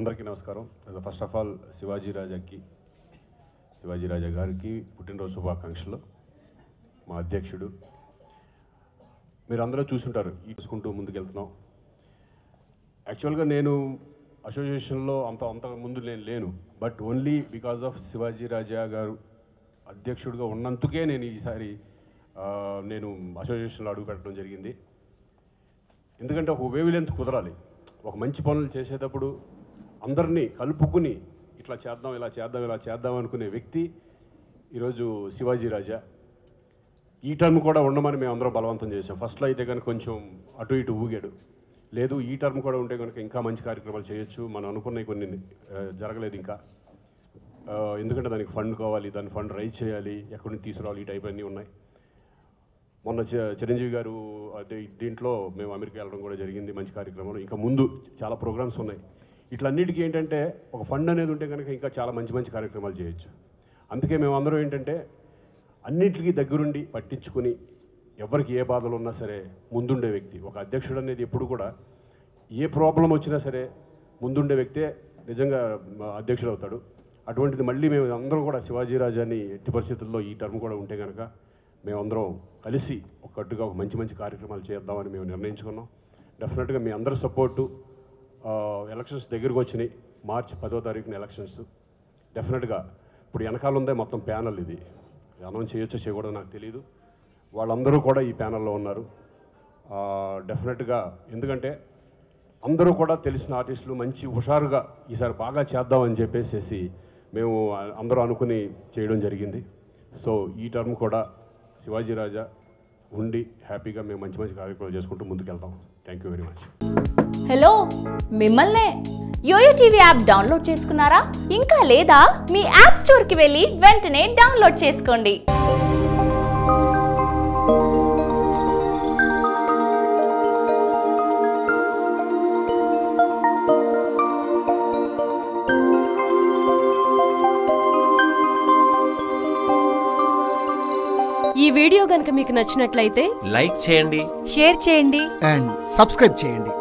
అందరికీ నమస్కారం. First of all Shivaji రాజాకి శివాజీ రాజా గారికి పుట్టినరోజు శుభాకాంక్షలు. మా అధ్యక్షుడు. మీరు అందరూ చూసుంటారు ఈ చూసుకుంటూ ముందుకెళ్తున్నాం. యాక్చువల్గా నేను అసోసియేషన్లో అంత అంత ముందు నేను లేను. But only because of Shivaji Raja గారు అధ్యక్షుడిగా ఉన్నందుకే నేను ఈసారి నేను అసోసియేషన్లో అడుగు పెట్టడం జరిగింది. ఎందుకంటే ఒక వేవ్ లెంత్ కుదరాలి. ఒక మంచి పనులు చేసేటప్పుడు అందరినీ కలుపుకుని ఇట్లా చేద్దాం ఇలా చేద్దాం ఇలా చేద్దాం అనుకునే వ్యక్తి ఈరోజు శివాజీ రాజా. ఈ టర్మ్ కూడా ఉండమని మేము అందరం బలవంతం చేసాం ఫస్ట్లో అయితే కనుక కొంచెం అటు ఇటు ఊగాడు. లేదు ఈ టర్మ్ కూడా ఉంటే కనుక ఇంకా మంచి కార్యక్రమాలు చేయొచ్చు. మనం అనుకున్నవి కొన్ని జరగలేదు ఇంకా. ఎందుకంటే దానికి ఫండ్ కావాలి దాని ఫండ్ రైజ్ చేయాలి ఎక్కడి నుంచి తీసుకురావాలి ఈ టైప్ అన్నీ ఉన్నాయి. మొన్న చిరంజీవి గారు అదే దీంట్లో మేము అమెరికా వెళ్ళడం కూడా జరిగింది మంచి కార్యక్రమాలు. ఇంకా ముందు చాలా ప్రోగ్రామ్స్ ఉన్నాయి. ఇట్లన్నిటికీ ఏంటంటే ఒక ఫండ్ అనేది ఉంటే కనుక ఇంకా చాలా మంచి మంచి కార్యక్రమాలు చేయొచ్చు. అందుకే మేము అందరం ఏంటంటే అన్నిటికీ దగ్గరుండి పట్టించుకుని ఎవరికి ఏ బాధలు ఉన్నా సరే ముందుండే వ్యక్తి. ఒక అధ్యక్షుడు అనేది ఎప్పుడు కూడా ఏ ప్రాబ్లం వచ్చినా సరే ముందుండే వ్యక్తే నిజంగా అధ్యక్షుడు అవుతాడు. అటువంటిది మళ్ళీ మేము అందరం కూడా శివాజీ రాజాని ఎట్టి పరిస్థితుల్లో ఈ టర్మ్ కూడా ఉంటే కనుక మేమందరం కలిసి ఒక్కట్టుగా ఒక మంచి మంచి కార్యక్రమాలు చేద్దామని మేము నిర్ణయించుకున్నాం. డెఫినెట్గా మీ అందరి సపోర్టు ఎలక్షన్స్ దగ్గరకు వచ్చినాయి. మార్చి పదో తారీఖున ఎలక్షన్స్ డెఫినెట్గా ఇప్పుడు వెనకాల ఉందే మొత్తం ప్యానల్ ఇది. అనౌన్స్ చేయొచ్చో చేయకూడదు నాకు తెలియదు వాళ్ళందరూ కూడా ఈ ప్యానల్లో ఉన్నారు. డెఫినెట్గా ఎందుకంటే అందరూ కూడా తెలిసిన ఆర్టిస్టులు మంచి హుషారుగా ఈసారి బాగా చేద్దామని చెప్పేసి మేము అందరూ అనుకుని చేయడం జరిగింది. సో ఈ టర్మ్ కూడా శివాజీ రాజా ఉండి హ్యాపీగా మేము మంచి మంచి కార్యక్రమాలు చేసుకుంటూ ముందుకెళ్తాం. Thank you very much hello మిమ్మల్నే. యోయో టీవీ యాప్ డౌన్లోడ్ చేసుకున్నారా? ఇంకా లేదా? మీ యాప్ స్టోర్కి వెళ్ళి వెంటనే డౌన్లోడ్ చేసుకోండి. ఈ వీడియో గనుక మీకు నచ్చినట్లయితే లైక్ చేయండి. షేర్ చేయండి. అండ్ సబ్స్క్రైబ్ చేయండి.